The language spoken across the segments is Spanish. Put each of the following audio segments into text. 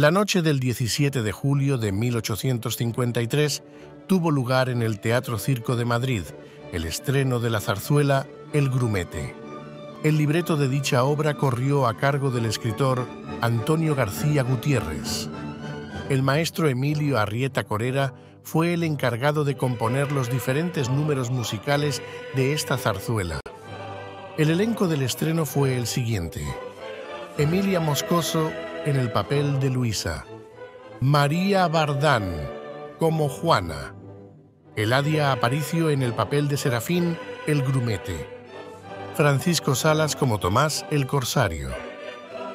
La noche del 17 de julio de 1853 tuvo lugar en el Teatro Circo de Madrid el estreno de la zarzuela El Grumete. El libreto de dicha obra corrió a cargo del escritor Antonio García Gutiérrez. El maestro Emilio Arrieta Corera fue el encargado de componer los diferentes números musicales de esta zarzuela. El elenco del estreno fue el siguiente. Emilia Moscoso en el papel de Luisa, María Bardán como Juana, Eladia Aparicio en el papel de Serafín el Grumete, Francisco Salas como Tomás el Corsario,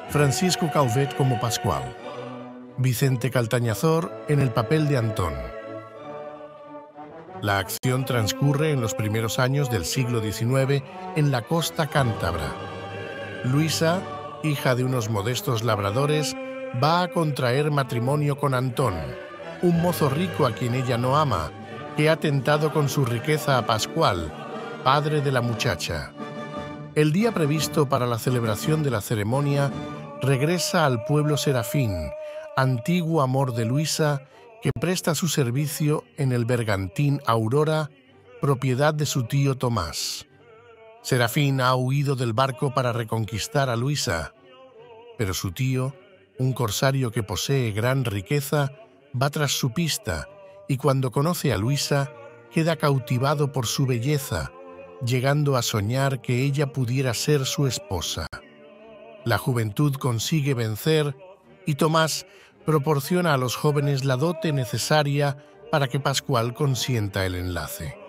Francisco Cauvet como Pascual, Vicente Caltañazor en el papel de Antón. La acción transcurre en los primeros años del siglo XIX en la costa cántabra. Luisa hija de unos modestos labradores, va a contraer matrimonio con Antón, un mozo rico a quien ella no ama, que ha tentado con su riqueza a Pascual, padre de la muchacha. El día previsto para la celebración de la ceremonia regresa al pueblo Serafín, antiguo amor de Luisa, que presta su servicio en el bergantín Aurora, propiedad de su tío Tomás. Serafín ha huido del barco para reconquistar a Luisa, pero su tío, un corsario que posee gran riqueza, va tras su pista y cuando conoce a Luisa, queda cautivado por su belleza, llegando a soñar que ella pudiera ser su esposa. La juventud consigue vencer y Tomás proporciona a los jóvenes la dote necesaria para que Pascual consienta el enlace.